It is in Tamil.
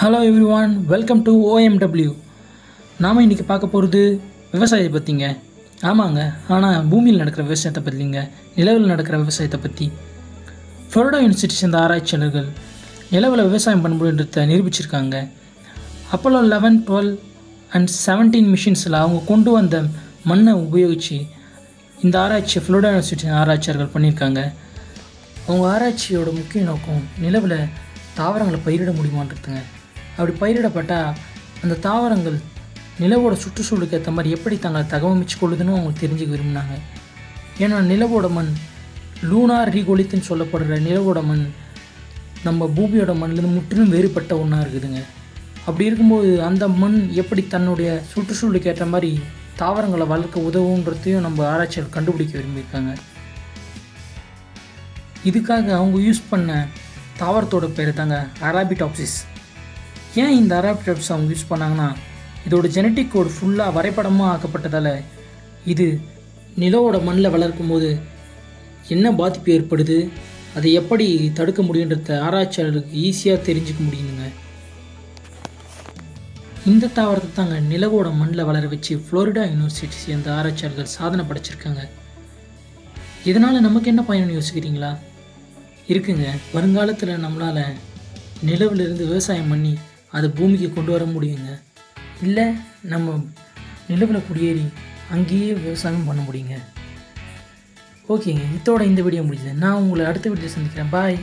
Hello everyone welcome to OMW நாம் இன்றைக்கி பார்க்க போகிறது விவசாயத்தை பற்றிங்க ஆமாங்க ஆனால் பூமியில் நடக்கிற விவசாயத்தை பற்றிங்க நிலவில் நடக்கிற விவசாயத்தை பற்றி ஃப்ளோரிடா யூனிவர்சிட்டி சேர்ந்த ஆராய்ச்சியாளர்கள் நிலவில் விவசாயம் பண்ண நிரூபிச்சிருக்காங்க. Apollo eleven twelve and seventeen மிஷின்ஸில் அவங்க கொண்டு வந்த மண்ணை உபயோகித்து இந்த ஆராய்ச்சி ஃப்ளோரிடா யூனிவர்சிட்டி ஆராய்ச்சியாளர்கள் பண்ணியிருக்காங்க. அவங்க ஆராய்ச்சியோட முக்கிய நோக்கம் நிலவில் தாவரங்களை பயிரிட முடியுமான்றதுங்க. அப்படி பயிரிடப்பட்டால் அந்த தாவரங்கள் நிலவோட சுற்றுச்சூழலுக்கு ஏற்ற மாதிரி எப்படி தங்களை தகவமைச்சு கொள்ளுதுன்னு அவங்க தெரிஞ்சுக்க விரும்பினாங்க. ஏன்னா நிலவோட மண் லூனார் ரீகோலித்துன்னு சொல்லப்படுற நிலவோட மண் நம்ம பூமியோட மண்ணிலேருந்து முற்றிலும் வேறுபட்ட ஒன்றா இருக்குதுங்க. அப்படி இருக்கும்போது அந்த மண் எப்படி தன்னுடைய சுற்றுச்சூழலுக்கு ஏற்ற மாதிரி தாவரங்களை வளர்க்க உதவுன்றதையும் நம்ம ஆராய்ச்சியாளர் கண்டுபிடிக்க விரும்பியிருக்காங்க. இதுக்காக அவங்க யூஸ் பண்ண தாவரத்தோட பேர் தாங்க அராபிடாப்சிஸ் ஏன் இந்த அராபிடாப்ஸ் அவங்க யூஸ் பண்ணாங்கன்னா இதோட ஜெனட்டிக் கோட் ஃபுல்லாக வரைபடமாக ஆக்கப்பட்டதால் இது நிலவோட மண்ணில் வளர்க்கும் போது என்ன பாதிப்பு ஏற்படுது? அதை எப்படி தடுக்க முடியுன்றத ஆராய்ச்சியாளருக்கு ஈஸியாக தெரிஞ்சுக்க முடியுங்க. இந்த தாவரத்தை தாங்க நிலவோட மண்ணில் வளர வச்சு ஃப்ளோரிடா யூனிவர்சிட்டி சேர்ந்த ஆராய்ச்சியாளர்கள் சாதனை படைச்சிருக்காங்க. இதனால் நமக்கு என்ன பயன் யோசிக்கிறீங்களா? இருக்குங்க. வருங்காலத்தில் நம்மளால் நிலவிலிருந்து விவசாயம் பண்ணி அதை பூமிக்கு கொண்டு வர முடியுங்க. இல்லை நம்ம நிலவில் குடியேறி அங்கேயே விவசாயம் பண்ண முடியுங்க. ஓகேங்க இதோட இந்த வீடியோ முடிஞ்சது. நான் உங்களை அடுத்த வீடியோ சந்திக்கிறேன். பாய்